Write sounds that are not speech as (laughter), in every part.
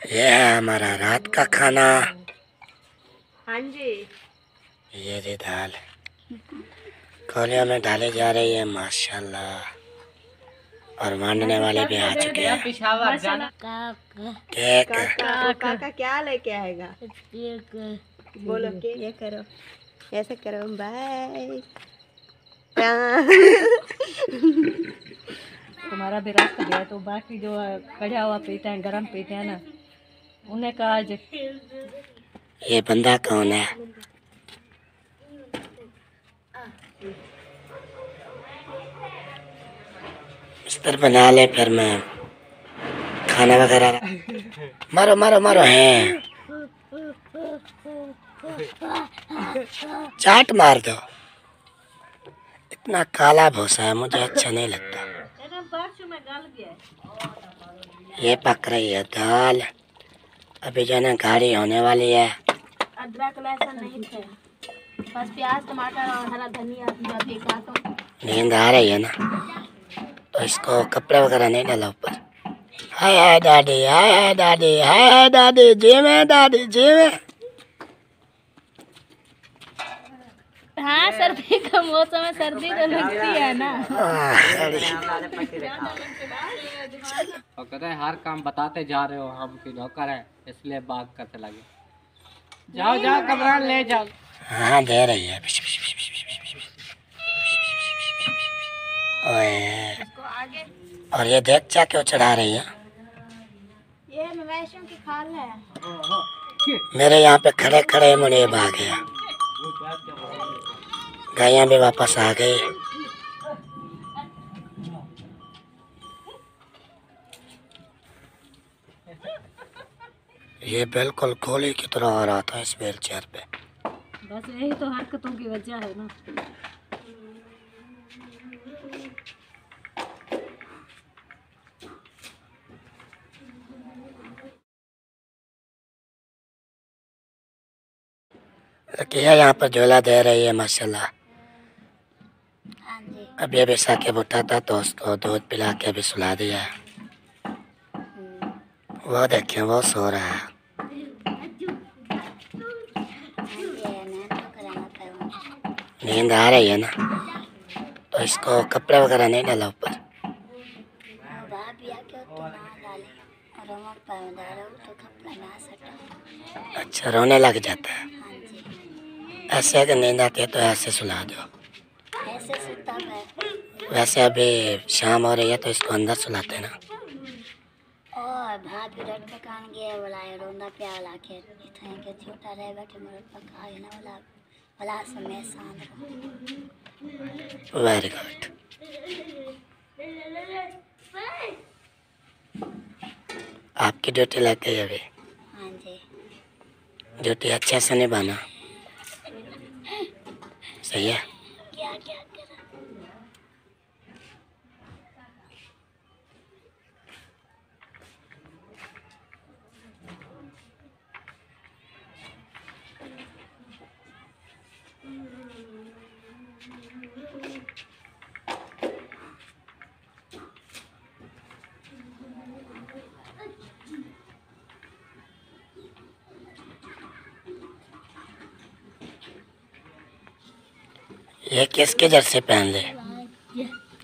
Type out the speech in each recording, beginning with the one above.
ये है हमारा रात का खाना। हाँ जी। ये रे दाल। कोलियों में डाले जा रही है माशाल्लाह। और मांडने वाले भी आ चुके हैं। केक। काका काका क्या लेके आएगा? बोलो के ये करो। ऐसे करो बाय। तुम्हारा भी रास्ता गया तो बाकी जो कढ़ा हुआ पीते हैं गरम पीते हैं ना उन्हें कहा ये बंदा कौन है? बिस्तर बना ले फिर मैं। खाना वगैरह मारो मारो मारो। हैं। चाट मार दो। इतना काला भूसा है मुझे अच्छा नहीं लगता। ये पक रही है दाल। अभी जो है ना गाड़ी होने वाली है। अदरक लहसुन नहीं थे। बस प्याज टमाटर और हरा धनिया नींद आ रही है ना? तो इसको कपड़े वगैरह नहीं डाला ऊपर। हाय हाय दादी हाय हाय दादी हाय हाय दादी जी में दादी जी में। हाँ सर्दी का मौसम है सर्दी तो लगती है ना। और कहते हैं हर काम बताते जा रहे हो हम की नौकर है इसलिए बात करते लगे। जाओ जाओ कमरा ले जाओ। हाँ दे रही है। और ये देख क्या क्यों चढ़ा रही है? ये की खाल है। मेरे यहाँ पे खड़े खड़े मुड़े भाग गया गायें भी वापस आ गई ये बिल्कुल गोली की तरह आ रहा था इस व्हील चेयर पे। बस यही तो हरकतों की वजह है ना। यहाँ पर झोला दे रही है माशाल्लाह। अभी अभी साके उठा था तो उसको दूध पिला के अभी सुला दिया। वो देखें वो सो रहा है। नींद आ रही है ना? तो इसको कपड़े वगैरह नहीं डाला ऊपर? अच्छा रोने लग जाता है। ऐसे अगर नींद आती है तो ऐसे सुला दो। वैसे अभी शाम हो रही है तो इसको अंदर सुलाते हैं ना। और भाभी रट के कान गया बोला ये रोंदा प्याला के इथे के छोटा रह बैठे मोर पका ना बोला बोला समय शांत वेरी गुड आपकी ड्यूटी लग गई अभी? हाँ जी। ड्यूटी अच्छे से निभाना। सही है? क्या क्या ये किसके जर्सी पहन ले?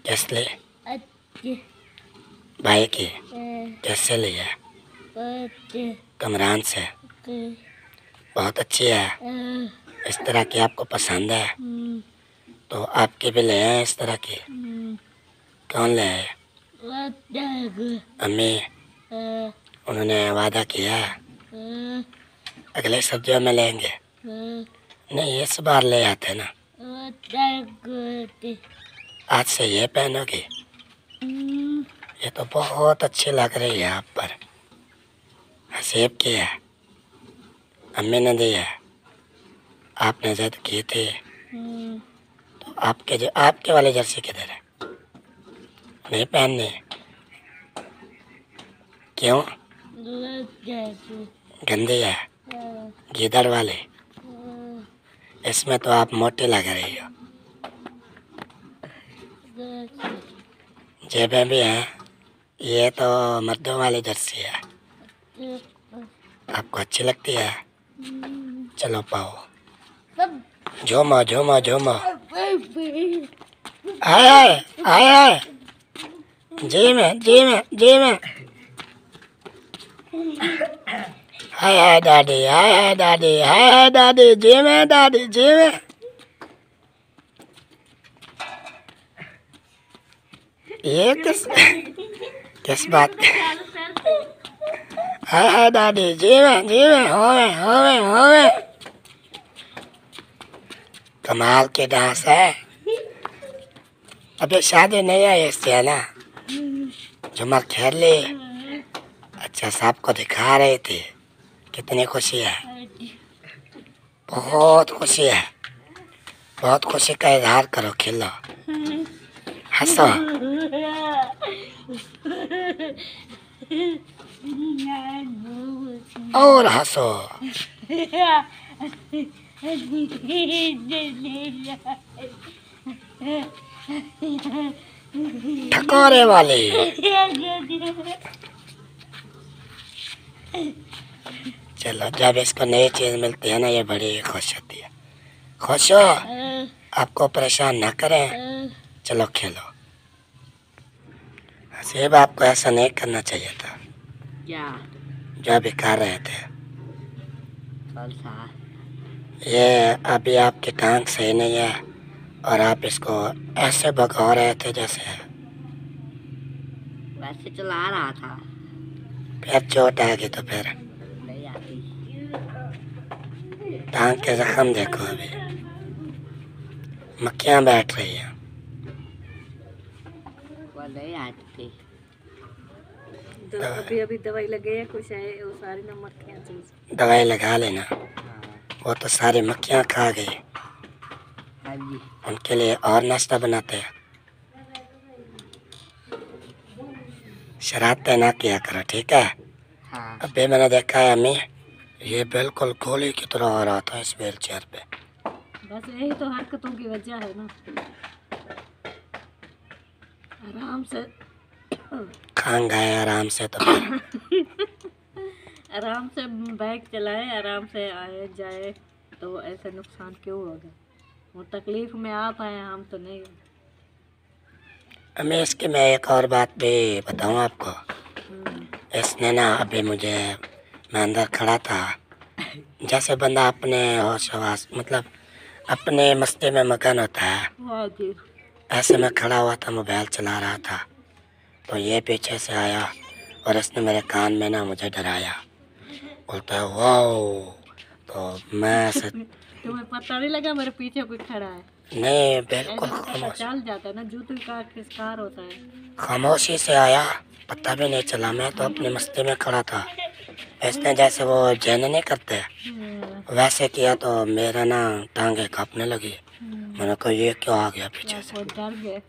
किस ले? भाई की। कैसे लिया कमरान से। बहुत अच्छी है। इस तरह की आपको पसंद है? तो आपके भी ले आए इस तरह की? कौन ले आए? अम्मी। उन्होंने वादा किया अगले सब्जियों में लेंगे। नहीं इस बार ले आते ना। आज से ये पहनोगे? ये तो बहुत अच्छी लग रही है आप पर। हसीब की है। अम्मी ने दी है। आपने जद की थी। तो आपके जो आपके वाले जर्सी किधर है? नहीं पहनने। क्यों? गंदी है। गीदड़ वाले। इसमें तो आप मोटी लग रही हो। जेबें भी हैं ये तो मर्दों वाली जर्सी है। आपको अच्छी लगती है? चलो पाओ। झूमो झूमो झूमो आए आए। जी में जी में जी में। हाय हाय, दादी, हाय हाय, दादी, हाय हाय, दादी, जी में, दादी, जी में। ये किस किस बात हाय हाय दादी, जी में जी में होवे होवे होवे कमाल के डांस है। अभी शादी नहीं आई इससे, है ना? झुमर खेल ली। अच्छा साहब को दिखा रहे थे। कितनी खुशी है। बहुत खुशी है। बहुत खुशी का इजहार करो, खिलो। हंसो और हंसो ठकोरे वाली चलो जब इसको नई चीज़ मिलती है ना ये बड़ी खुश होती है खुश हो आपको परेशान ना करें। चलो खेलो। हसीब आपको ऐसा नहीं करना चाहिए था। क्या? जो अभी कर रहे थे। ये अभी आपकी टांग सही नहीं है और आप इसको ऐसे भगा रहे थे जैसे। वैसे चला रहा था। फिर चोट आ गई तो फिर। टांग के जख्म देखो अभी। मक्खियाँ बैठ रही हैं। नहीं आती थी अभी अभी दवाई लगे है कुछ है वो सारी ना मक्खियाँ चीज़। दवाई लगा लेना। वो तो सारी मक्खियाँ खा गई हाँ जी। उनके लिए और नाश्ता बनाते हैं। शरारतें ना किया करो ठीक है? हाँ। अभी मैंने देखा है अम्मी ये बिल्कुल गोली की तरह आ रहा था इस व्हील चेयर पे। बस यही तो हरकतों की वजह है ना। आराम से। खान गए आराम से तो। (laughs) आराम से बाइक चलाए आराम से आए जाए तो ऐसे नुकसान क्यों होगा वो तकलीफ़ में आप आए हम तो नहीं। अम्मी इसकी मैं एक और बात भी बताऊँ आपको। हम्म, इसने ना अभी मुझे मैं अंदर खड़ा था। जैसे बंदा अपने होश हवास मतलब अपने मस्ती में मगन होता है। ऐसे मैं खड़ा हुआ था मोबाइल चला रहा था। तो ये पीछे से आया और इसने मेरे कान में ना मुझे डराया। बोलता है वाओ! तो मैं ऐसे तुम्हें पता नहीं लगा मेरे पीछे कोई खड़ा है? नहीं बिल्कुल खामोश। चल जाता है ना जूते का किसकार होता है? खामोशी से आया पता भी नहीं चला। मैं तो अपनी मस्ती में खड़ा था। इसने जैसे वो जैन नहीं करते हम्म, वैसे किया तो मेरा ना टांगे कांपने लगी। मैंने कहा ये क्यों आ गया पीछे से?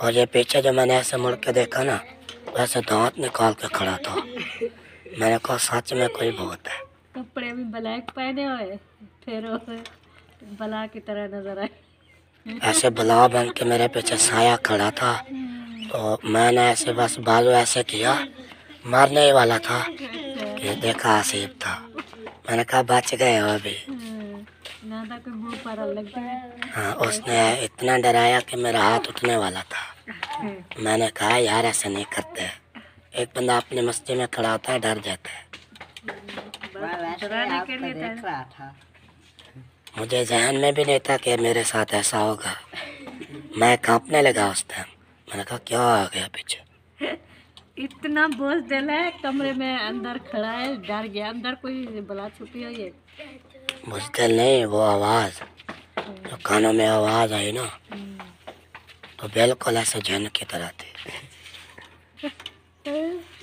और ये पीछे जो मैंने ऐसे मुड़ के देखा ना वैसे दांत निकाल के खड़ा था। मैंने कहा सच में कोई बहुत है। कपड़े भी ब्लैक पहने हुए फिर बला की तरह नज़र आए। ऐसे बला बन के मेरे पीछे साया खड़ा था। तो मैंने ऐसे बस बाजू ऐसे किया मारने ही वाला था। कि देखा आसिफ था। मैंने कहा बच गए हो अभी हम्म, ना था कोई मुँह पर लग गया हाँ उसने इतना डराया कि मेरा हाथ उठने वाला था। मैंने कहा यार ऐसे नहीं करते। एक बंदा अपनी मस्ती में खड़ा होता है डर जाता है। डराने के लिए था मुझे जहन में भी नहीं था कि मेरे साथ ऐसा होगा। मैं कांपने लगा उस टाइम मैंने कहा क्या आ गया पीछे? इतना बोझ दिला है कमरे में अंदर खड़ा है डर गया। अंदर कोई बला छुपी हुई है मुश्किल नहीं, वो आवाज़। जो कानों में आवाज़ आई ना तो बिल्कुल ऐसे जन की तरह थी।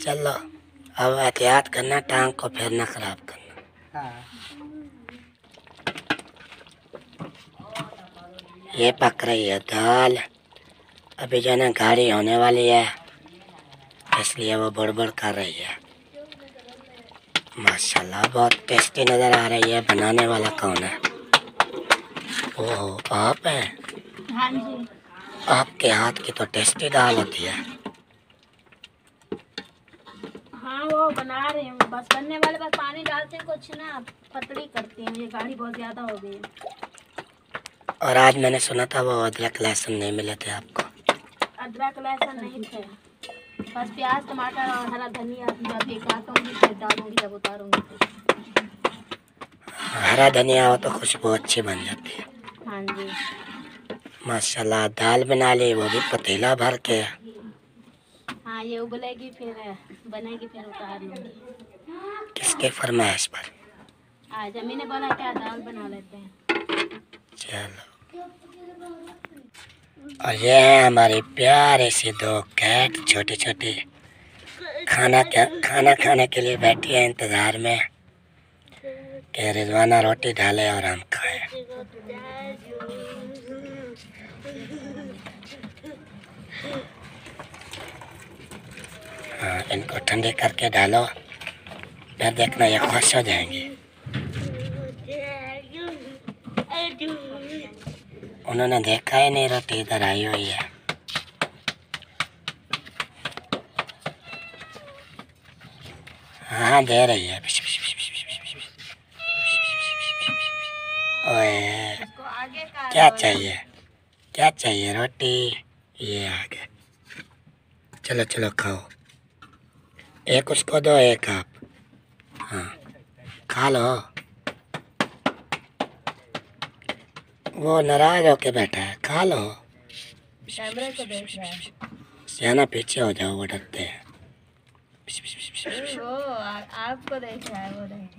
चलो, अब एहतियात करना, टांग को फिर ना खराब करना। ये पक रही है, दाल। अभी जो है ना, गाड़ी होने वाली है, इसलिए वो बड़बड़ कर रही है। माशाल्लाह बहुत टेस्टी नज़र आ रही है। बनाने वाला कौन है? ओह आप हैं? हाँ जी। आपके हाथ की तो टेस्टी दाल होती है। हाँ वो बना रहे हैं। बस बनने वाले बस पानी डालते हैं। कुछ ना पतली करती हैं। ये गाढ़ी बहुत ज़्यादा हो गई है। और आज मैंने सुना था वो अदरक लहसुन नहीं मिले थे आपको। अदरक लहसुन नहीं थे। बस प्याज टमाटर और हरा धनिया ये काटूँगी फिर डालूँगी जब उतारूँगी फिर हरा धनिया हो तो खुशबू अच्छी बन जाती है। हाँ जी। माशाल्लाह दाल बना ली वो भी पतीला भर के। हाँ ये उबलेगी फिर बनेगी फिर उतार लूँगी किसके फरमाइश पर? आज अम्मी ने बोला क्या दाल बना लेते हैं? चलो। और ये हमारी प्यारे सी दो कैट छोटी छोटी खाना खाना खाने के लिए बैठी है इंतज़ार में कि रिजवाना रोटी डाले और हम खाएँ। हाँ इनको ठंडे करके डालो, फिर देखना ये खुश हो जाएँगी। उन्होंने देखा ही नहीं, रोटी इधर आई हुई है। हाँ दे रही है। ओए, क्या चाहिए? क्या चाहिए रोटी? ये आ गए चलो चलो, खाओ। एक उसको दो, एक आप। हाँ खा लो। वो नाराज़ होके बैठा है। खा लो। कैमरे को देख रहा है। सियाना पीछे हो जाओ वो डरते हैं। वो आ, आपको देख रहा है वो देख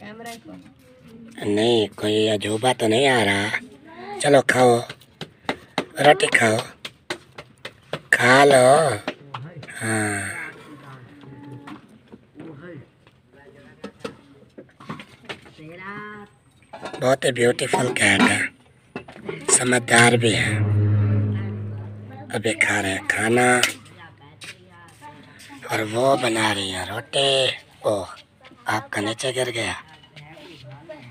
कैमरे को। नहीं कोई अजूबा तो नहीं आ रहा। चलो खाओ। रोटी खाओ। खा लो। हाँ। बहुत ही ब्यूटीफुल कैट है। समझदार भी है। अभी खा रहे हैं खाना। और वो बना रही है रोटी। ओ, आपका नीचे गिर गया।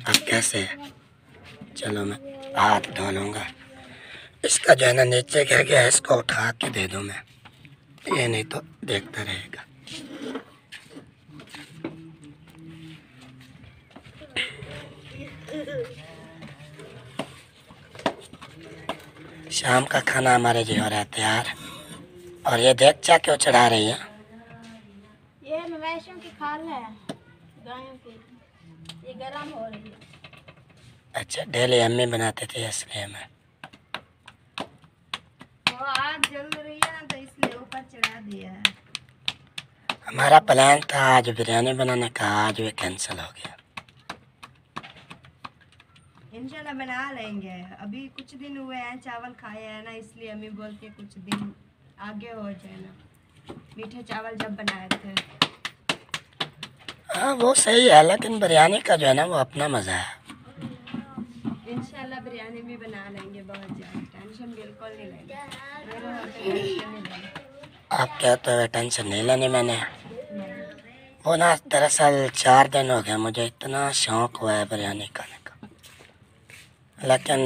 अब कैसे? चलो मैं हाथ धो लूँगा। इसका जो है ना नीचे गिर गया है, इसको उठा के दे दूँ मैं। ये नहीं तो देखता रहेगा। शाम का खाना हमारे जी हो रहा है तैयार और ये देख चा क्यों चढ़ा रही है? ये मवेशियों की खाल है गायों की। ये गर्म हो रही है। अच्छा डेली अम्मी बनाते थे इसलिए मैं वो आज जल रही है ना तो इसलिए ऊपर चढ़ा दिया है। हमारा प्लान था आज बिरयानी बनाने का आज भी कैंसिल हो गया। इंशाल्लाह बना लेंगे। अभी कुछ दिन हुए हैं चावल खाए हैं ना इसलिए अम्मी बोलती है कुछ दिन आगे हो जाए ना मीठे चावल जब बनाए थे। हाँ वो सही है लेकिन बिरयानी का जो है ना वो अपना मज़ा है। इंशाल्लाह बिरयानी भी बना लेंगे बहुत ज़्यादा। टेंशन बिल्कुल नहीं लेंगे नहीं आप कहते हुए टेंशन नहीं लेनी मैंने? वो ना दरअसल चार दिन हो गया मुझे इतना शौक हुआ है बिरयानी का लेकिन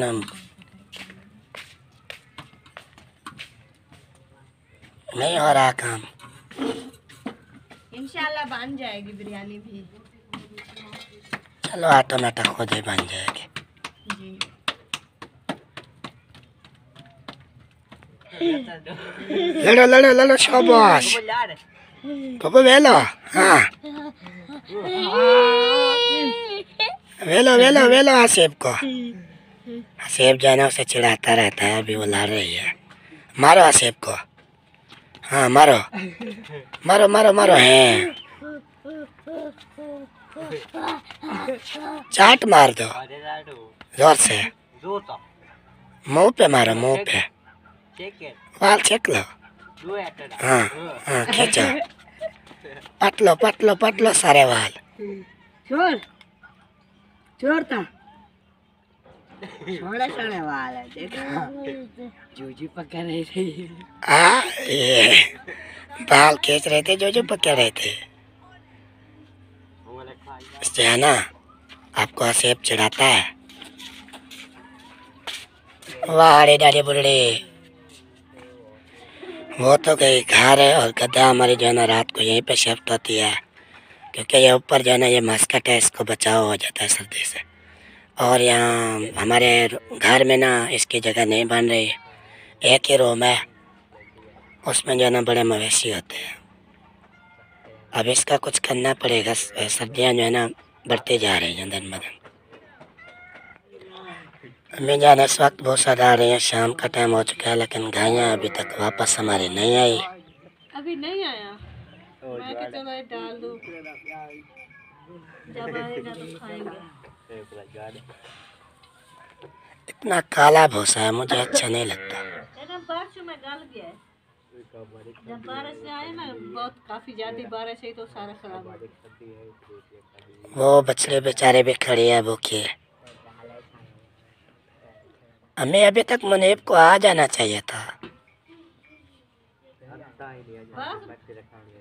नहीं हो रहा काम। इंशाल्लाह बन जाएगी बिरयानी भी। चलो ऑटोमेटिक खुद ही बन जाएगी। लड़ो लड़ो लड़ो शाबाश। पापा वेलो। हाँ। (laughs) वेलो वेलो वेलो आसिफ को। आसिफ जो है ना, उसे चिढ़ाता रहता है, अभी वो लड़ रही है। मारो आसिफ को। हाँ मारो। मारो मारो मारो, हैं। चाट मार दो। ज़ोर से। मुँह पे मारो, मुँह पे। बाल छेक लो। हाँ हाँ खींचो। पट लो पट लो पट लो सारे बाल छोड़ छोड़ता वाल देखा। जूजी पकड़ रही थी। हाँ ये बाल खींच रहे थे जो जो पकड़ रहे थे। इससे है ना आपको आसेब चिढ़ाता है। वाह अरे डाली बुढ़ी वो तो गई घर है और गद्दा हमारी जो है ना रात को यहीं पे शिफ्ट होती है। क्योंकि ये ऊपर जो है ना ये मस्कट है इसको बचाव हो जाता है सर्दी से। और यहाँ हमारे घर में ना इसकी जगह नहीं बन रही। एक ही रूम है। उसमें जो है ना बड़े मवेशी होते हैं। अब इसका कुछ करना पड़ेगा। सर्दियाँ जो है ना बढ़ती जा रही हैं दिन ब दिन। अम्मी जान इस वक्त भूसा डाल रही हैं। शाम का टाइम हो चुका है, लेकिन गायें अभी तक वापस हमारी नहीं आई। अभी नहीं आया? मैं डाल जब आएगा तो खाएँगे। इतना काला भूसा है मुझे अच्छा नहीं लगता। ये ना बारिश में गल गया जब बारिश आए ना बहुत काफ़ी ज़्यादा बारिश है तो सारा खराब हो गया। वो बछड़े बेचारे भी खड़े हैं भूखे। हमें अभी तक मुनीब को आ जाना चाहिए था।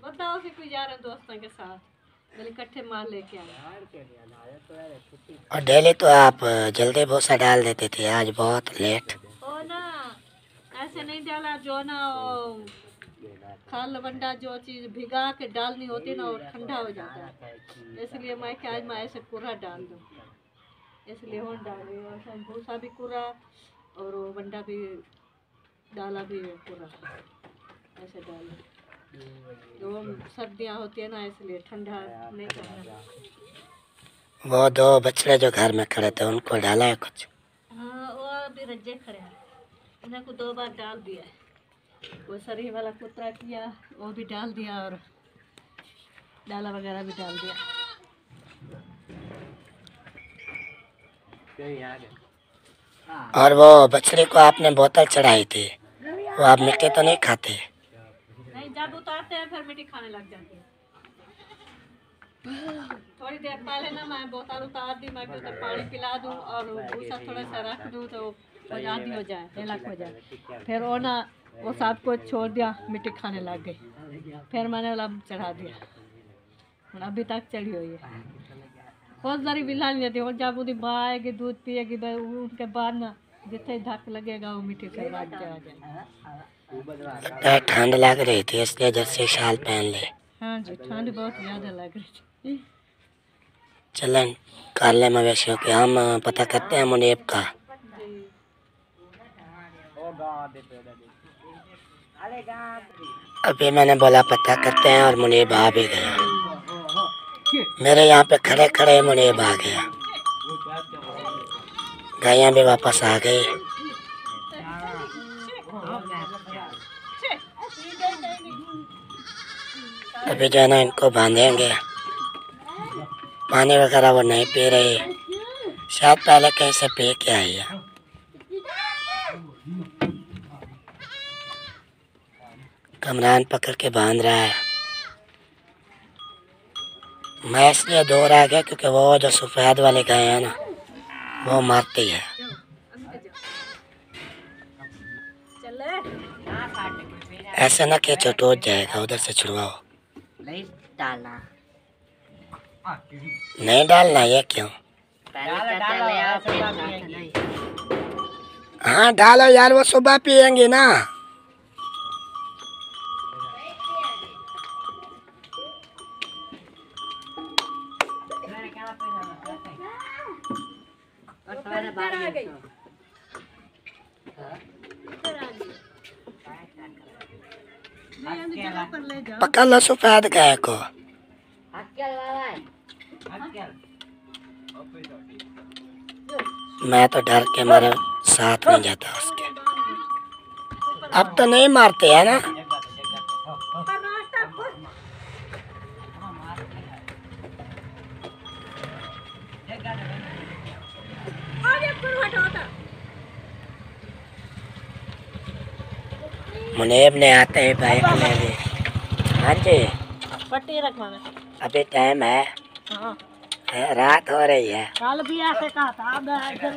बताओ कि कोई जा रहे दोस्तों के साथ। आए। और डेली तो आप जल्दी भूसा डाल देते थे आज बहुत लेट। ओ ना ऐसे नहीं डाला जो ना खाल बंडा जो चीज़ भिगा के डालनी होती ना और ठंडा हो जाता है। इसलिए मैं क्या आज मैं ऐसे पूरा डाल दूँ। इसलिए वो डाल हूँ ऐसा भूसा भी पूरा और वो बंडा भी डाला भी पूरा ऐसे डाल। सर्दियाँ होती है ना इसलिए ठंडा नहीं करना। वो दो बछड़े जो घर में खड़े थे उनको डाला है कुछ? हाँ वो अभी रज्जे खड़े हैं। इन्हें को दो बार डाल दिया है। वो सरी वाला कुतरा किया वो भी डाल दिया और डाला वगैरह भी डाल दिया। और वो बछड़े को आपने बोतल चढ़ाई थी। वो आप मिट्टी तो नहीं खाते? जब उतारते हैं फिर मिट्टी खाने लग जाती है। थोड़ी देर पहले ना मैं बोतल उतार दी मैं उधर पानी पिला दूँ और भूसा थोड़ा सा रख दूँ तो वो आधी हो जाए हेलक हो जाए। फिर वो ना वो सबको छोड़ दिया मिट्टी खाने लग गई। फिर मैंने वाला चढ़ा दिया। अभी तक चढ़ी हुई है। बहुत सारी बिल्ला नहीं रहती और जब माँ आएगी दूध पिएगी उनके बाद ना जितने धक लगेगा वो मिट्टी फिर बाद जा जाए लगता है ठंड लग रही थी इसलिए जर्सी शाल पहन ले। हाँ जी ठंड बहुत ज़्यादा लग रही थी। चलें कर ले मवेशियों के। हम पता करते हैं मुनीब का। अभी मैंने बोला पता करते हैं और मुनीब आ भी गया। मेरे यहाँ पे खड़े खड़े मुनीब आ गया। गायें भी वापस आ गई। अभी जो है ना इनको बांधेंगे। पानी वगैरह वो नहीं पी रही। शायद पहले कहीं से पी के आई है। कमरान पकड़ के बाँध रहा है। मैं इसलिए दूर आ गया क्योंकि वो जो सफ़ेद वाले गाय है ना वो मारती है। ऐसे ना खींचो टूट जाएगा उधर से छुड़वाओ। डालना। नहीं डालना ये क्यों? हाँ डालो यार वो सुबह पियेंगे ना। पकड़ लो सफ़ेद गाय को। मैं तो डर के मारे साथ नहीं जाता उसके। अब तो नहीं मारते है ना। मुनेब ने आते ही बाइक ले ली। हाँ जी पट्टी रखवाना। अभी टाइम है। हाँ। रात हो रही है। कल भी ऐसे कहा था अब इधर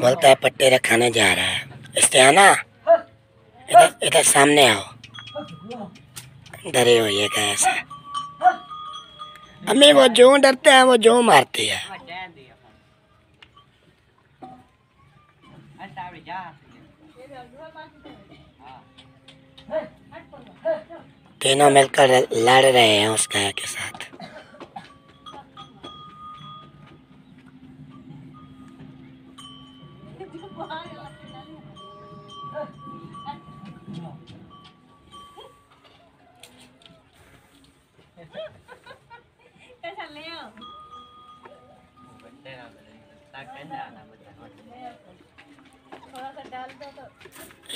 बोलता है पट्टे रखाने जा रहा है। इससे आना। इधर इधर सामने आओ। डरे हुई है कैसे अम्मी वो जो डरते हैं वो जो मारती है। तीनों मिलकर लड़ रहे हैं उस गाय के साथ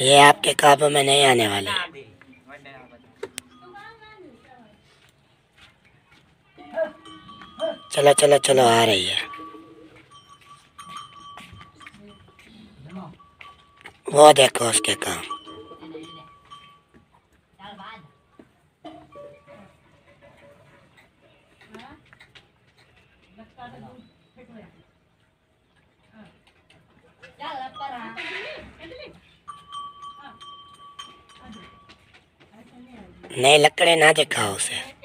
ये आपके काबू में नहीं आने वाले। चलो चलो चलो, आ रही है। वो देखो उसके काम। नहीं लकड़े ना दिखाओ उसे।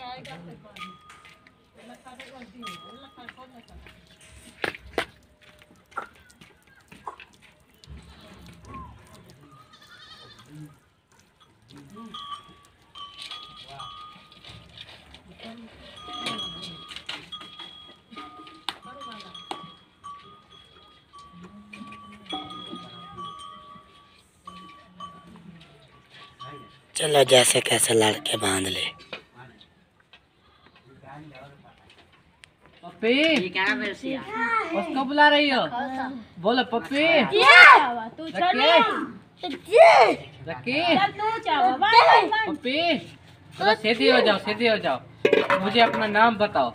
चलो जैसे कैसे लड़के बाँध ले। पप्पी उसको बुला रही हो? बोलो पप्पी। पप्पी थोड़ा सीधी हो जाओ सीधी हो जाओ। मुझे अपना नाम बताओ।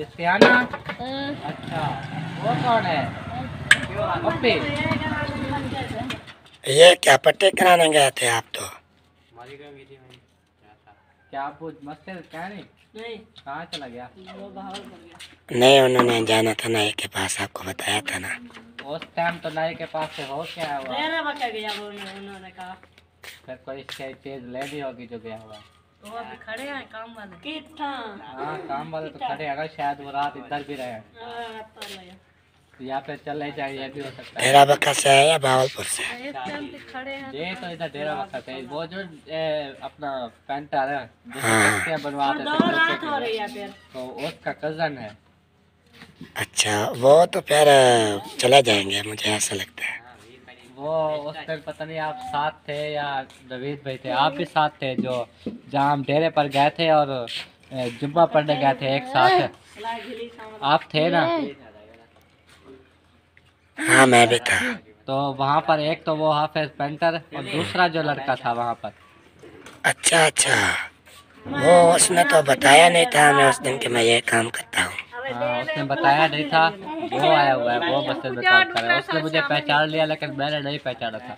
इस्तियाना अच्छा वो कौन है? पप्पी। ये क्या पट्टे कराने गए थे आप तो? क्या आप क्या नहीं? नहीं। कहाँ चला गया? वो बाहर कर गया। नहीं उन्होंने जाना था नाई के पास आपको बताया था ना। उस टाइम तो नाई के पास से हो क्या हुआ? मेरा गया वो उन्होंने कहा। फिर कोई चीज़ लेनी होगी जो गया हुआ। वो अभी खड़े हैं काम वाले। कितना? हाँ काम वाले तो खड़े हैं ना शायद वो रात इधर भी रहे। या फिर चले जाए ये भी हो सकता है। डेरा बक्का से है या भावलपुर से? हैं ये तो इधर डेरा वक्त है। वो जो ए, अपना पेंटर है जो हाँ। बनवाते थे हो रही है फिर तो उसका कज़न है। अच्छा वो तो फिर चला जाएँगे मुझे ऐसा लगता है। वो उस टाइम पता नहीं आप साथ थे या नवीद भाई थे आप भी साथ थे जो जहाँ हम डेरे पर गए थे और जुम्मा पढ़ने गए थे एक साथ। आप थे ना? हाँ मैं भी था। तो वहाँ पर एक तो वो हाफिज पेंटर और दूसरा जो लड़का था वहाँ पर। अच्छा अच्छा। वो उसने तो बताया नहीं था हमें उस दिन कि मैं ये काम करता हूँ। हाँ उसने बताया नहीं था। वो आया हुआ है वो मस्जिद में काम कर रहा है। उसने मुझे पहचान लिया लेकिन मैंने नहीं पहचाना था।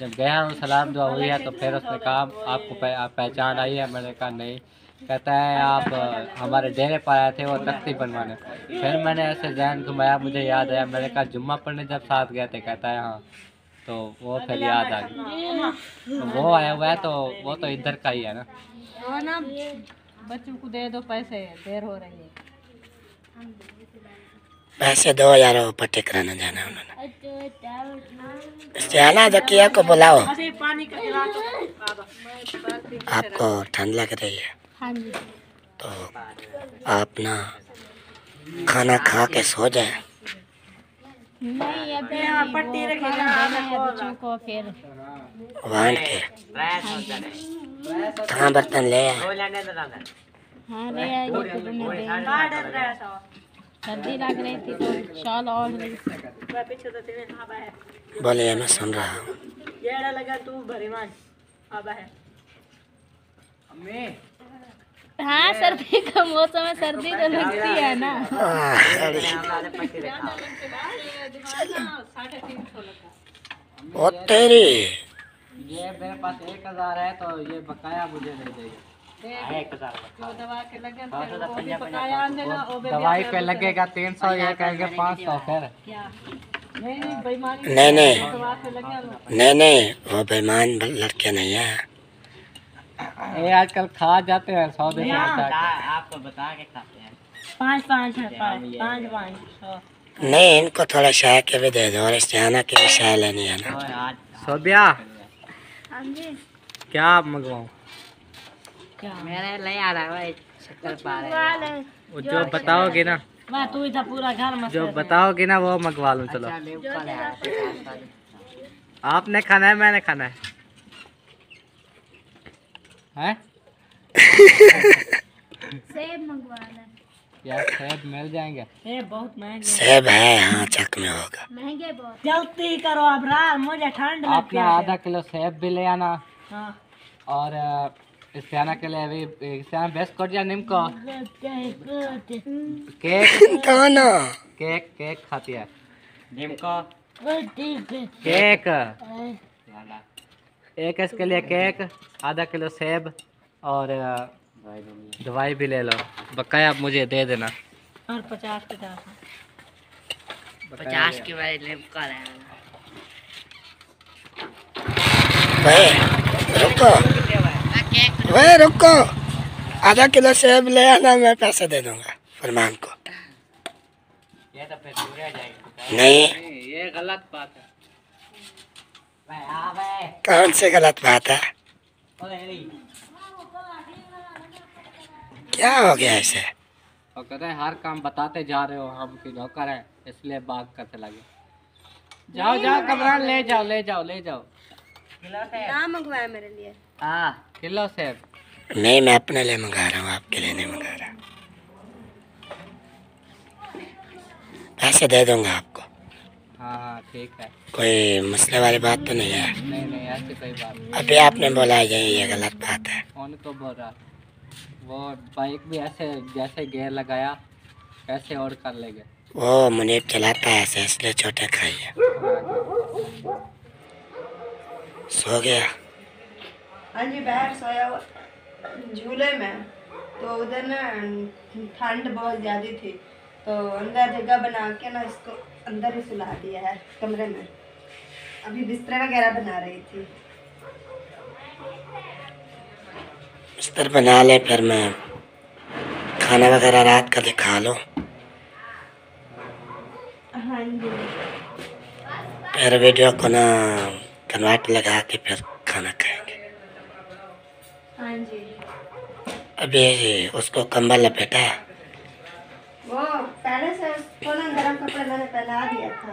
जब गया हूँ सलाम दुआ हुई है तो फिर उसने कहा आपको पह, आप पहचान आई है? मैंने कहा नहीं। कहता है आप हमारे डेरे पर आए थे वो तख्ती बनवाने फिर मैंने ऐसे जहन घुमाया मुझे याद आया। मैंने कहा जुम्मा पढ़ने जब साथ गए थे? कहता है हाँ। तो वो फिर याद आ गई तो वो आया हुआ है तो वो तो इधर का ही है ना। वो ना बच्चों को दे दो पैसे देर हो रही है। पैसे दो यार वो पट्टे कराने जाना है उन्होंने। सियाना जकिया को बुलाओ। पानी का आपको ठंड लग रही है। हाँ जी। तो आप ना खाना खा के सो जाए। नहीं अभी पट्टी रखेगा बच्चों को फिर। बाँध के। कहाँ बर्तन ले आए? हाँ ले उन्हें देंगे सर्दी लग रही थी तो शॉल ओढ़ रही थी। बोलिए मैं सुन रहा हूँ। लगा तू भरीमान अब है हाँ सर्दी का मौसम है सर्दी तो लगती है ना। ओ तेरी। ये मेरे पास एक हज़ार है तो ये बकाया मुझे नहीं देगा दवाई पे लगेगा तीन सौ ये कहेंगे पाँच सौ फिर नहीं नहीं नहीं नहीं वो बेईमान लड़के नहीं है। ये आजकल खा जाते हैं सौ दिन आपको बता के खाते हैं। पाँच पाँच है पाँच पाँच पाँच सौ। नहीं इनको थोड़ा शाय के भी दे दो और की भी शाय लेनी है ना। सोबिया। हाँ क्या आप मंगवाऊँ मेरे ले आ रहा है। वो जो बताओगे ना। मैं तू इधर पूरा घर में जो बताओगे ना वो मंगवा लूँ चलो। आपने खाना है मैंने खाना है। हैं? सेब मंगवा ले। यार सेब मिल जाएँगे। बहुत महँगे सेब है हाँ चक में होगा। महँगे बहुत। जल्दी करो अब रात मुझे ठंड आप लगती ना है। आधा किलो सेब भी ले आना। हाँ। और सियाना के लिए भी इससे आना बिस्कुट या निमको। केक। (laughs) दोनों। केक केक खाती है। निमको। केक। एक इसके लिए केक आधा किलो सेब और दवाई भी ले लो। बकाया आप मुझे दे देना। और पचास पचास पचास की वे रुको। वे रुको। आधा किलो सेब ले आना मैं पैसे दे दूँगा फरमान को। ये तो फिर जाएगी। नहीं। ये गलत बात है। कौन सी गलत बात है? क्या हो गया इसे? और कहते हैं हर काम बताते जा रहे हो हम की नौकर है इसलिए बात करते लगे। जाओ जाओ कमरान ले जाओ ले जाओ ले जाओ। क्या मंगवाया मेरे लिए। हाँ किलो सेब। नहीं मैं अपने लिए मंगा रहा हूँ आपके लिए नहीं मंगा रहा। पैसे दे दूँगा आपको। हाँ हाँ ठीक है। कोई मसले वाली बात तो नहीं है। नहीं नहीं ऐसी कोई बात नहीं। अभी आपने बोला है ये ये गलत बात है। कौन को बोल? रहा वो बाइक भी ऐसे जैसे गेयर लगाया ऐसे और कर लेंगे। वो मुनीब चलाता है ऐसे इसलिए छोटे खाई है। सो गया। हाँ जी बाहर सोया झूले में। तो उधर ना ठंड बहुत ज़्यादा थी। तो अंदर जगह बना के ना इसको अंदर ही सुला दिया है कमरे में। अभी बिस्तर वगैरह बना रही थी। बिस्तर बना ले फिर मैं खाना वगैरह रात का दिखा लो। हाँ जी। फिर वीडियो को ना कन्वर्ट लगा के फिर खाना खाएँगे। हाँ जी। अभी उसको कंबल लपेटा। है वो पहले से उसको ना गर्म कपड़े मैंने पहना दिया था।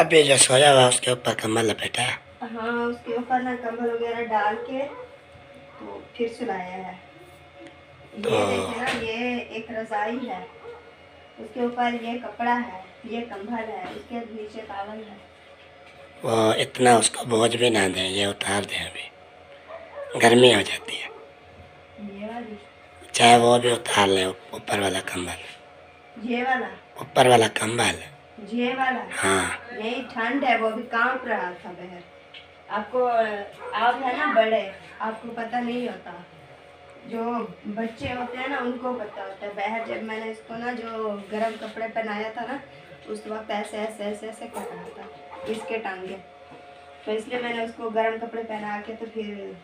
अभी जो सोया हुआ उसके ऊपर कंबल लपेटा है। हाँ उसके ऊपर ना कंबल वगैरह डाल के तो फिर सुलाया है। ये देखिए ना ये एक रजाई है। उसके ऊपर ये कपड़ा है ये कंबल है उसके नीचे टावल है। वो इतना उसको बोझ भी ना दें ये उतार दें अभी। गर्मी हो जाती है। ये वाली। चाहे वो भी उतार लें ऊपर वाला कंबल। ये वाला? ऊपर वाला कंबल। ये वाला? हाँ। नहीं ठंड है वो भी काँप रहा था बहर। आपको आप है ना बड़े आपको पता नहीं होता। जो बच्चे होते हैं ना उनको पता होता है। बहर जब मैंने इसको ना जो गर्म कपड़े पहनाया था ना उस वक्त ऐसे ऐसे ऐसे ऐसे कर रहा था इसके टांगे। तो इसलिए मैंने उसको गर्म कपड़े पहना के तो फिर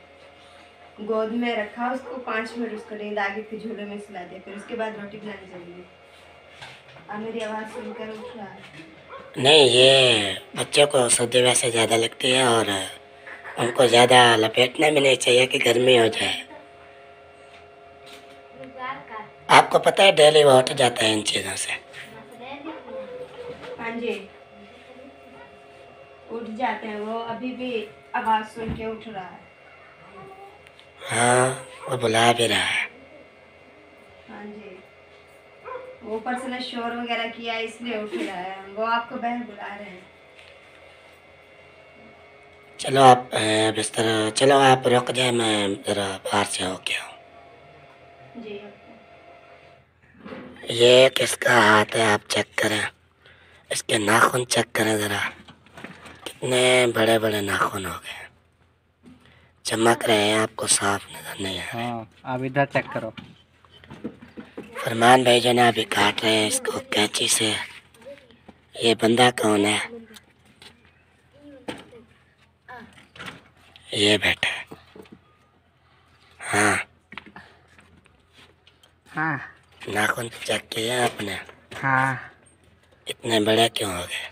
गोद में रखा उसको पाँच मिनट उसको नींद आ गई फिर झूले में सुला दिया फिर उसके बाद रोटी बनानी गई अब मेरी आवाज़ सुनकर उठ। रहा है नहीं ये बच्चों को सर्दी वैसे ज़्यादा लगती है और उनको ज़्यादा लपेटना भी नहीं चाहिए कि गर्मी हो जाए। आपको पता है डेली वो उठ जाता है इन चीज़ों से। हाँ जी। उठ जाते हैं वो अभी भी आवाज़ सुन के उठ रहा है। हाँ वो बुला भी रहा है। हाँ जी। ऊपर से ना शोर वगैरह किया इसलिए उठ रहा है। वो आपको बहन बुला रहे हैं। चलो आप बिस्तर चलो आप रुक जाए मैं ज़रा बाहर से हो गया जी। ये किसका हाथ है आप चेक करें। इसके नाखून चेक करें ज़रा। कितने बड़े बड़े नाखून हो गए। चमक रहे हैं आपको साफ़ नज़र नहीं है हाँ अब इधर चेक करो। फरमान भाई जो ना अभी काट रहे हैं इसको कैंची से। ये बंदा कौन है? ये बैठा है। हाँ। हाँ। नाखून चेक किए आपने? हाँ। इतने बड़े क्यों हो गए?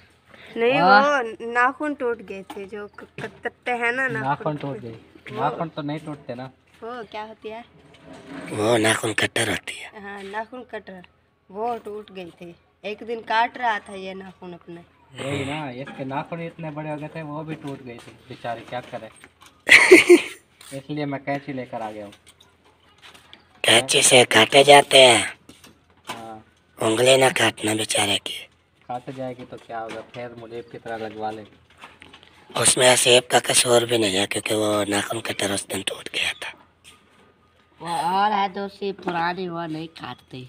नहीं वो नाखून टूट गए थे जो क- कतरते हैं ना नाखून टूट गई नाखून तो नहीं टूटते ना वो क्या होती है वो नाखून कट्टर होती है हाँ नाखून कटर वो टूट गई थी एक दिन काट रहा था ये नाखून अपने वही ना इसके नाखून इतने बड़े हो गए थे वो भी टूट गई थी बेचारी क्या करे इसलिए मैं कैंची लेकर आ गया हूँ कैंची से काटे जाते हैं हाँ उंगली ना काटना बेचारे की काट जाएगी तो क्या होगा फिर मुझे की तरह लगवा लेंगे उसमें सेब का कसूर भी नहीं है क्योंकि वो नाखून कटर उस दिन टूट गया था। वो और है दूसरी पुरानी वो नहीं काटती।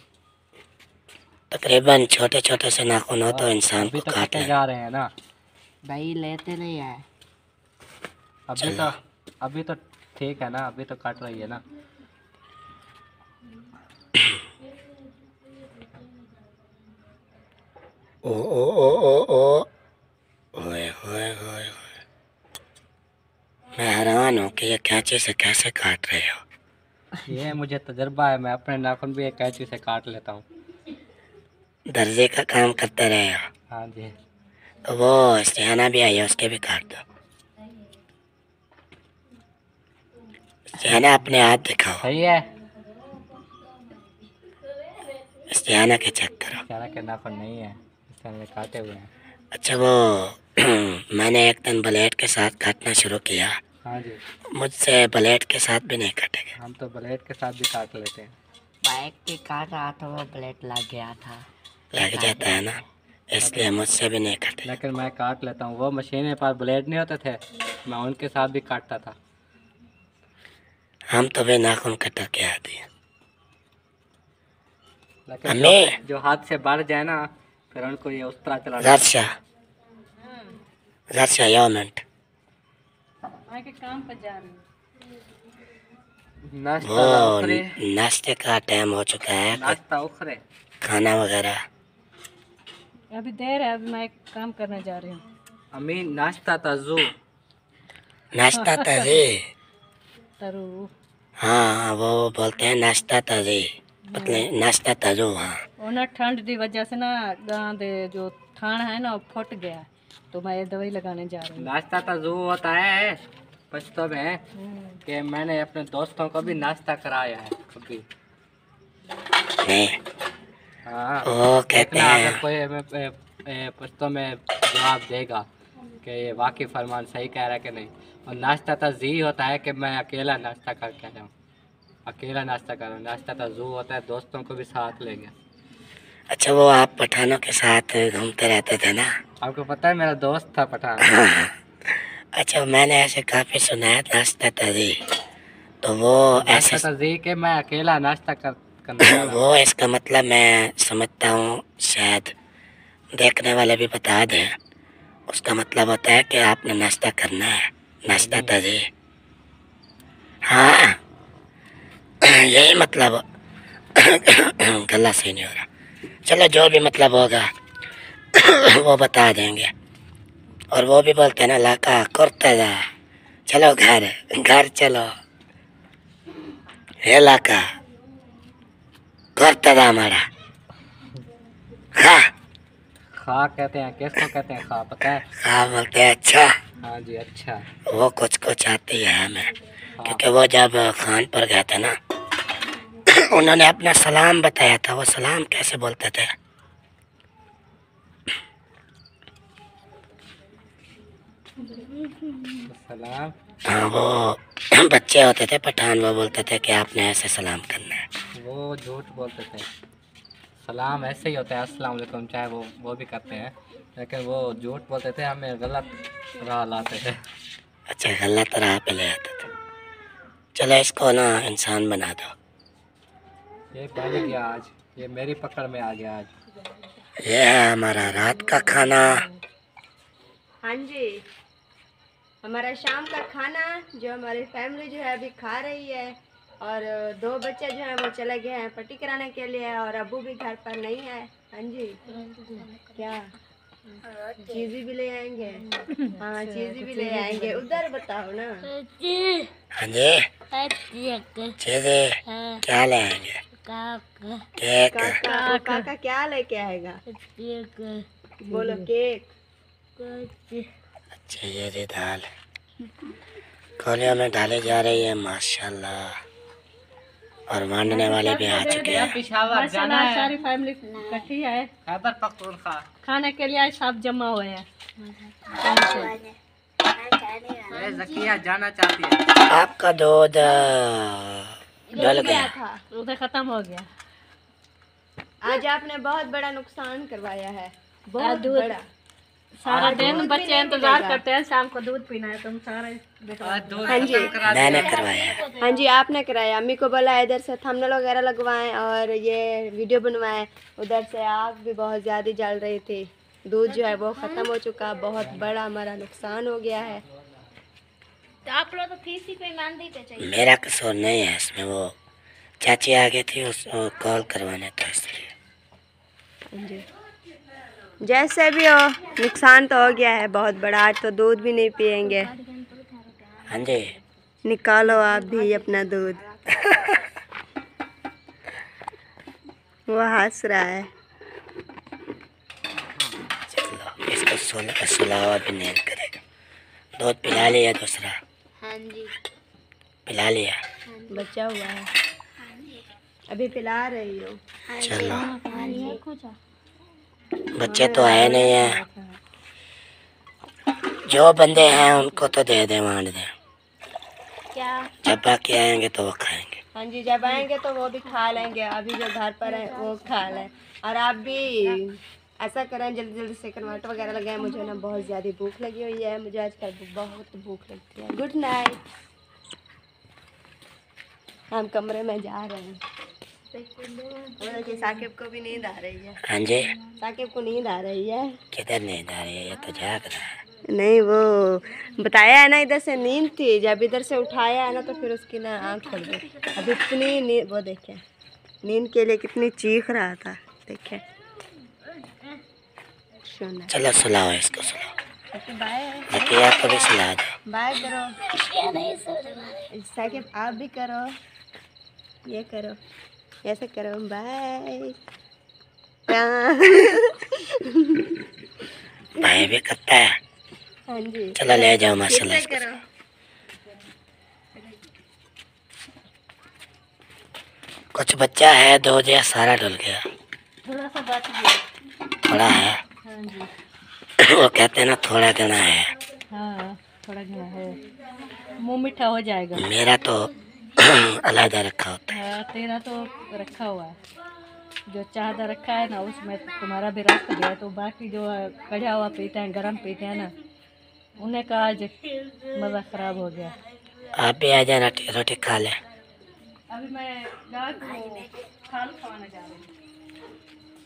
तकरीबन छोटे छोटे से नाखून हो तो इंसान अभी को तो काट जा रहे हैं ना? भाई लेते नहीं है। अभी तो अभी तो ठीक है ना अभी तो काट रही है ना। ओ ओ ओ ओ ओ। ओए ओए ओए। मैं हैरान हूँ कि ये कैंची से कैसे काट रहे हो? ये मुझे तजर्बा है मैं अपने नाखून भी एक कैंची से काट लेता हूँ। दर्जे का काम करते रहे हो? हाँ जी। तो वो सियाना भी आई है उसके भी काट दो। सियाना अपने हाथ दिखाओ। सही है। सियाना के चेक करो चारा के नाखून नहीं है हमने काटे हुए हैं। अच्छा वो (clears throat) मैंने एक दिन ब्लेड के साथ काटना शुरू किया। हाँ जी। मुझसे ब्लेड के साथ भी नहीं कटेगा। हम तो ब्लेड के साथ भी काट लेते हैं। बाइक की काट रहा था वो ब्लेड लग गया था। लग जाता है ना? इसलिए मुझसे भी नहीं कटेगा। लेकिन मैं काट लेता हूँ। वो मशीन पर ब्लेड नहीं होते थे मैं उनके साथ भी काटता था। हम तो भी नाखून कटर के आदि हैं हमें- जो, जो हाथ से बढ़ जाए ना फिर उनको ये उस तरह चला रक्षा रक्षा यो मिनट। मैं काम पर जा रही हूँ। नाश्ता वो उखरे नाश्ते का टाइम हो चुका है। नाश्ता उखरे खाना वगैरह? अभी देर है अभी मैं काम करने जा रही हूँ। अमी नाश्ता तजू। नाश्ता (laughs) तजी? तरु। हाँ वो बोलते हैं नाश्ता तजी। मतलब नाश्ता तजू हाँ। वो ना ठंड की वजह से ना गां दे जो थान है ना वो फट गया तो मैं ये दवाई लगाने जा रही हूँ। नाश्ता तजू होता है। में हम्म, कि मैंने अपने दोस्तों को भी नाश्ता कराया है नहीं हाँ? हैं। अगर कोई में जवाब देगा कि ये वाकई फरमान सही कह रहा है कि नहीं। और नाश्ता तो जी होता है कि मैं अकेला नाश्ता करके आया हूँ। अकेला नाश्ता कर रहा हूँ। नाश्ता तो जू होता है दोस्तों को भी साथ लेंगे। अच्छा वो आप पठानों के साथ घूमते रहते थे ना? आपको पता है मेरा दोस्त था पठान। अच्छा मैंने ऐसे काफ़ी सुना है नाश्ता तजी। तो वो ऐसे नाश्ता तो के मैं अकेला नाश्ता कर करने (coughs) वो इसका मतलब मैं समझता हूँ शायद देखने वाले भी बता दें। उसका मतलब होता है कि आपने नाश्ता करना है नाश्ता तजी। हाँ। (coughs) यही मतलब (coughs) गला सही नहीं हो रहा। चलो जो भी मतलब होगा वो बता देंगे। और वो भी बोलते हैं ना लाका कुर्ता जा। चलो घर घर चलो। हे लाका कुर्ता जा हमारा। खा। खा कहते हैं किसको कहते हैं खा पता है? खा बोलते हैं अच्छा। हाँ जी अच्छा। वो कुछ कुछ आती है हमें। हाँ। क्योंकि वो जब खान पर गए थे ना (coughs) उन्होंने अपना सलाम बताया था। वो सलाम कैसे बोलते थे? सलाम। हाँ वो बच्चे होते थे पठान वो बोलते थे कि आपने ऐसे सलाम करना है। वो झूठ बोलते थे। सलाम ऐसे ही होता है अस्सलाम वालेकुम चाहे वो वो भी करते हैं। लेकिन वो झूठ बोलते थे हमें गलत राह लाते थे। अच्छा गलत राह पे ले आते थे। चलो इसको ना इंसान बना दो। ये बन गया आज। ये मेरी पकड़ में आ गया आज। ये है हमारा रात का खाना। हाँ जी। हमारा शाम का खाना जो हमारी फैमिली जो है अभी खा रही है और दो बच्चे जो हैं वो चले गए हैं पट्टी कराने के लिए और अबू भी घर पर नहीं है। हाँ जी। क्या? चीज़ी भी ले आएँगे? हाँ चीज़ी भी ले आएँगे। उधर बताओ ना। हाँ जी। चीज़े क्या ले आएँगे? केक। काका काका क्या लेके आएगा? बोलो केक। ये रही दाल। कोलियों में डाली जा रही है माशाल्लाह। और बांटने वाले भी आ चुके हैं। पिशावर जाना है। सारी फैमिली इकट्ठी है खैबर पख्तूनख्वा खाने के लिए सब जमा हुए हैं। जकिया जाना चाहती है। आपका दूध डल गया था। उधर खत्म हो गया। आज आपने बहुत बड़ा नुकसान करवाया है। बहुत दूध- बड़ा। सारा दिन बच्चे इंतज़ार करते हैं शाम को दूध पीना है तुम सारे दूध हाँ जी। मैंने करवाया हाँ। जी आपने कराया। अम्मी को बोला इधर से थंबनेल वगैरह लगवाएँ और ये वीडियो बनवाएँ। उधर से आग भी बहुत ज़्यादा जल रही थी। दूध जो है वो ख़त्म हो चुका। बहुत बड़ा हमारा नुकसान हो गया है। तो आप लोग तो फ़ीस पे मान देते चाहिए। मेरा कसूर नहीं है इसमें। वो चाची आ गई थी उसको कॉल करवाने था इसलिए। हाँ जी। जैसे भी हो नुकसान तो हो गया है बहुत बड़ा आज तो दूध भी नहीं पियेंगे। हाँ जी। निकालो आप भी अपना दूध। (laughs) वो हंस रहा है। चलो इसको सुला सुलावा भी नहीं करेगा। दूध पिला लिया दूसरा। हाँ जी। पिला लिया। बचा हुआ है। अभी पिला रही हो। चलो। हाँ कुछ बच्चे तो आए नहीं है। जो बंदे हैं उनको तो दे दें बांट दें। जब बाकी आएँगे तो वो खाएँगे। हाँ जी जब आएँगे तो वो भी खा लेंगे। अभी जो घर पर है वो खा लें। और आप भी ऐसा करें जल्दी जल्दी से करवाट वगैरह लगाएँ। मुझे ना बहुत ज़्यादा भूख लगी हुई है। मुझे आजकल बहुत भूख लगती है। गुड नाइट हम कमरे में जा रहे हैं। साकिब को भी नींद आ रही है। हाँ जी। साकिब को नींद आ रही है। किधर नहीं आ रही है? ये तो जाग रहा है। नहीं वो बताया है ना इधर से नींद थी। जब इधर से उठाया है ना तो फिर उसकी ना आँख खुल गई। अब इतनी नींद वो देखे नींद के लिए कितनी चीख रहा था। देखे। चलो सुलाओ इसको सुलाओ। बाय। जकिया को भी सुला दो। बाय करो। साकिब आप भी करो। ये करो। ऐसे करो बाय भाई भी करता है हाँ जी चलो ले जाओ माशाल्लाह करो कुछ बच्चा है दो दिया सारा डल गया। थोड़ा सा बच गया। थोड़ा है। हाँ जी। (coughs) वो कहते हैं ना थोड़ा घना है। हाँ थोड़ा घना है। मुँह मीठा हो जाएगा। मेरा तो अलहदा रखा होता है। हाँ तेरा तो रखा हुआ है। जो चाहता रखा है ना उसमें तुम्हारा भी रख दिया तो बाकी जो है, कढ़ा हुआ पीते हैं गरम पीते हैं ना उन्हें का आज मज़ा ख़राब हो गया। आप भी आ जाना रोटी रोटी खा ले। अभी मैं गाय को खाल खवाना जा रही हूँ।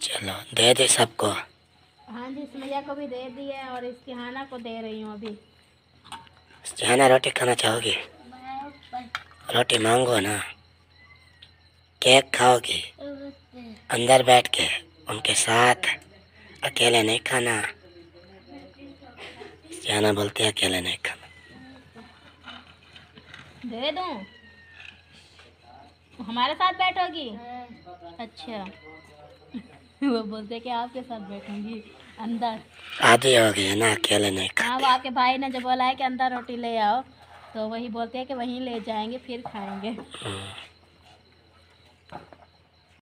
चलो दे दे सबको। हाँ जी सुमैया को भी दे दिए और इसकी हाना को दे रही हूँ अभी। जाना रोटी खाना चाहोगी? रोटी मांगो ना केक खाओगी अंदर बैठ के उनके साथ अकेले नहीं खाना। जाना बोलते हैं अकेले नहीं खाना। दे दूँ? हमारे साथ बैठोगी? अच्छा। वो बोलते कि आपके साथ बैठूँगी अंदर। आधी हो गई है ना अकेले नहीं हाँ वो आपके भाई ने जो बोला है कि अंदर रोटी ले आओ। तो वही बोलते हैं कि वहीं ले जाएँगे फिर खाएँगे हम्म।